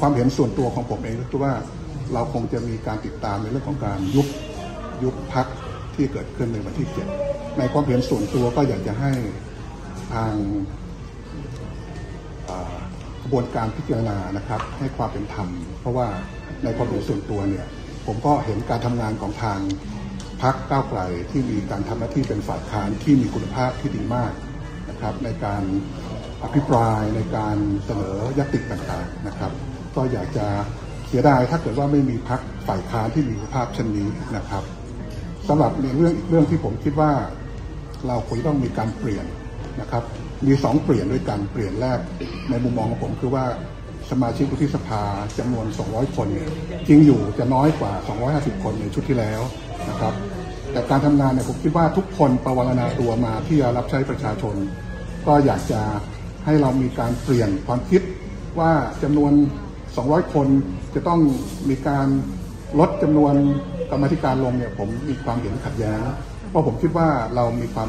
ความเห็นส่วนตัวของผมเองก็คือว่าเราคงจะมีการติดตามในเรื่องของการยุบยุบพักที่เกิดขึ้นในวันที่เจ็ดในความเห็นส่วนตัวก็อยากจะให้ทางกระบวนการพิจารณานะครับ ให้ความเป็นธรรม เพราะว่าในความเห็นส่วนตัวเนี่ย ผมก็เห็นการทำงานของทางพักก้าวไกลที่มีการทำหน้าที่เป็นฝ่ายค้านที่มีคุณภาพที่ดีมากนะครับ ในการอภิปรายในการเสนอยติต่างๆนะครับ ก็อยากจะเสียดายถ้าเกิดว่าไม่มีพักฝ่ายค้านที่มีคุณภาพเช่นนี้นะครับสำหรับในเรื่องอีกเรื่องที่ผมคิดว่า เราควรต้องมีการเปลี่ยนนะครับ มีสองเปลี่ยนด้วยกันเปลี่ยนแรกในมุมมองของผมคือว่าสมาชิกวุฒิสภาจำนวน 200 คนเนี่ยจริงอยู่จะน้อยกว่า 250 คนในชุดที่แล้วนะครับ แต่การทำงานเนี่ยผมคิดว่าทุกคนประวรณาตัวมาที่จะรับใช้ประชาชน ก็อยากจะให้เรามีการเปลี่ยนความคิดว่าจำนวน 200 คนจะต้องมีการลดจำนวนกรรมาธิการลงเนี่ยผมมีความเห็นขัดแย้ง เพราะผมคิดว่าเรามีความ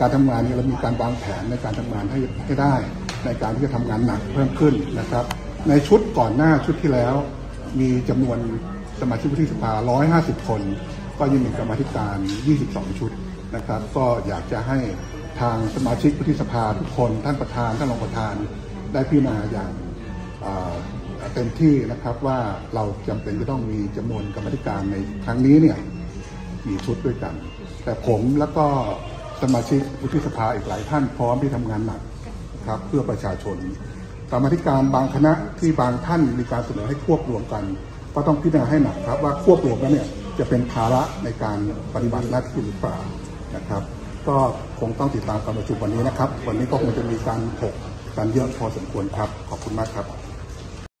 การทำงานนี้เรามีการวางแผนในการทำงานให้ให้ได้ ในการที่จะทำงานหนักเพิ่มขึ้นนะครับ ในชุดก่อนหน้าชุดที่แล้ว มีจำนวนสมาชิกวุฒิสภา 150 คน ก็ยังมีกรรมาธิการ 22 ชุดนะครับ ก็อยากจะให้ทางสมาชิกวุฒิสภาทุกคน ท่านประธานท่านรองประธานได้พิจารณาอย่าง เต็มที่นะครับว่าเราจำเป็นจะต้องมีจำนวนกรรมธิการในครั้งนี้เนี่ยกี่ชุดด้วยกัน แต่ผมแล้วก็สมาชิกวุฒิสภาอีกหลายท่านพร้อมที่ทำงานหนักครับเพื่อประชาชนกรรมธิการบางคณะที่บางท่านมีการเสนอให้ควบรวมกัน ก็ต้องพิจารณาให้หนักครับว่าควบรวมแล้วเนี่ยจะเป็นภาระในการปฏิบัติหน้าที่หรือเปล่านะครับ ก็คงต้องติดตามการประชุมวันนี้นะครับ วันนี้ก็คงจะมีการถกกันเยอะพอสมควรครับ ขอบคุณมากครับ